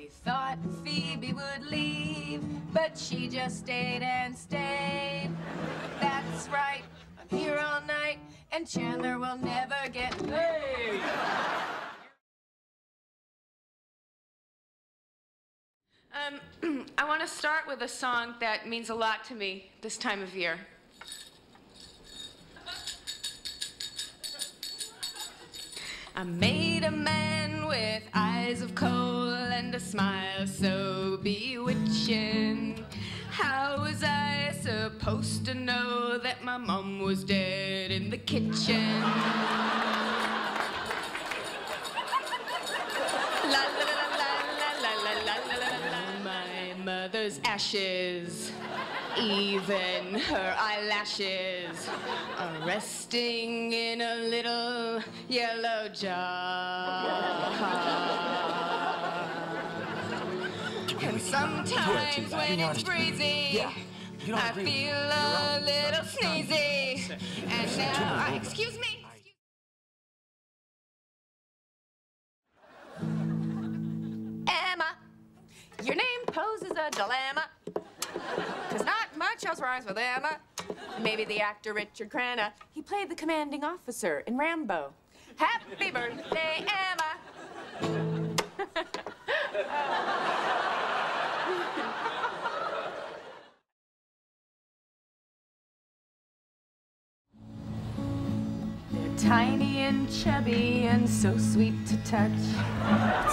We thought Phoebe would leave, but she just stayed and stayed. That's right, I'm here all night, and Chandler will never get laid. Um, I want to start with a song that means a lot to me this time of year. I made a man with eyes of coal and a smile so bewitching. How was I supposed to know that my mom was dead in the kitchen? La la la la la la la la la la. My mother's ashes, even her eyelashes, are resting in a little yellow jar. And sometimes when it's don't I feel a little sneezy. And now, I, excuse me. Emma, your name poses a dilemma. Not rhymes with Emma. Maybe the actor Richard Crenna. He played the commanding officer in Rambo. Happy birthday, Emma. They're tiny and chubby and so sweet to touch.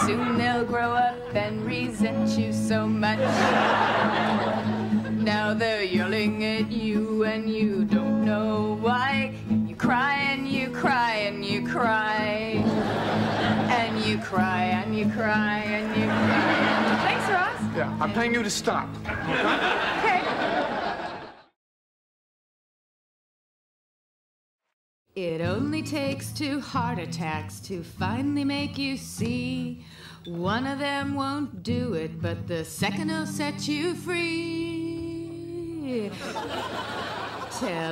Soon they'll grow up and resent you so much. Now they're yelling at you and you don't know why. You cry and you cry and you cry. And you cry and you cry and you cry. Thanks, Ross. Yeah, I'm telling you to stop. Okay. It only takes two heart attacks to finally make you see. One of them won't do it, but the second will set you free. Tell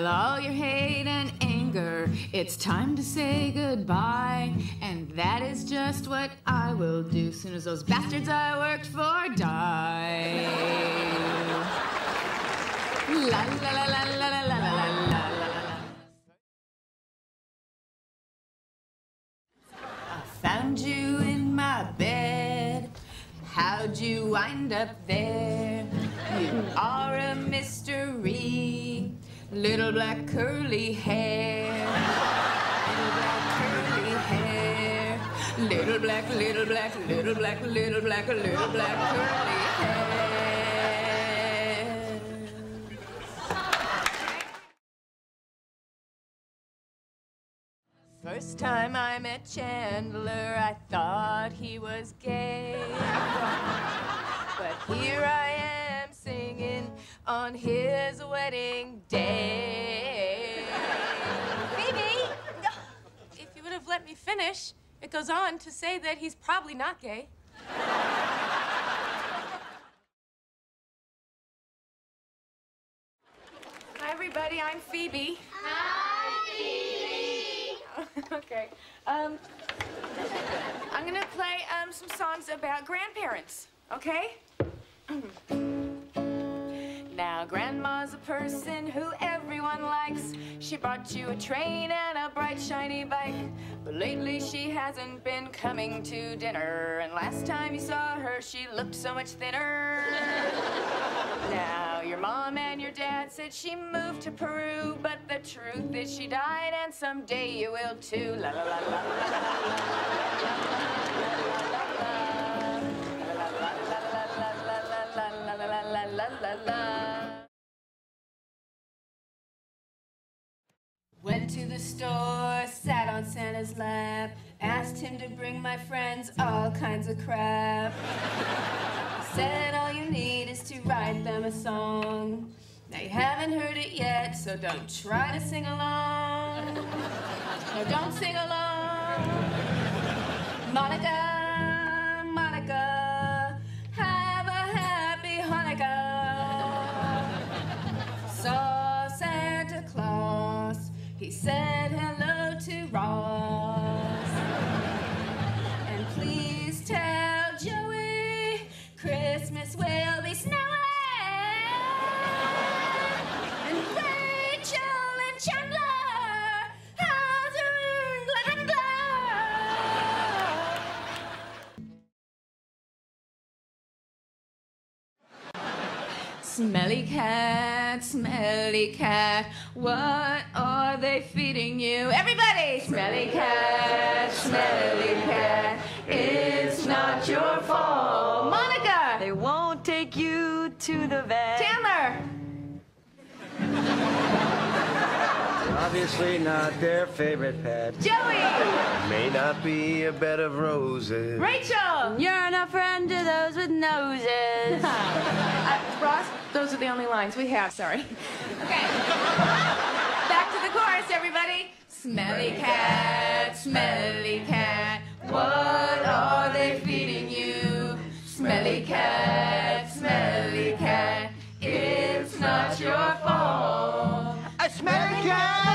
all your hate and anger, it's time to say goodbye. And that is just what I will do soon as those bastards I worked for die. La la la la la la la la la found you in my bed. How'd you wind up there? Little black curly hair. Little black curly hair. Little black, little black, little black, little black, little black curly hair. First time I met Chandler, I thought he was gay. Let me finish, it goes on to say that he's probably not gay. Hi, everybody. I'm Phoebe. okay. Um, I'm gonna play um, some songs about grandparents, okay? now, Grandma's a person who everyone likes. She brought you a train and a bright, shiny bike. But lately, she hasn't been coming to dinner. And last time you saw her, she looked so much thinner. Now, your mom and your dad said she moved to Peru, but the truth is she died, and someday you will too. La la la la la To the store, sat on Santa's lap, asked him to bring my friends all kinds of crap. Said all you need is to write them a song. Now you haven't heard it yet, so don't try to sing along. No, don't sing along. Monica, Smelly cat, smelly cat, what are they feeding you? Everybody! Smelly cat, smelly cat, it's not your fault. Monica! They won't take you to the vet. obviously not their favorite pet. Joey! May not be a bed of roses. Rachel! You're not friend to those with noses. uh, Ross, those are the only lines we have, sorry. Okay. Back to the chorus, everybody. Smelly cat, smelly cat, what are they feeding you? Smelly cat, smelly cat, it's not your fault. A smelly cat!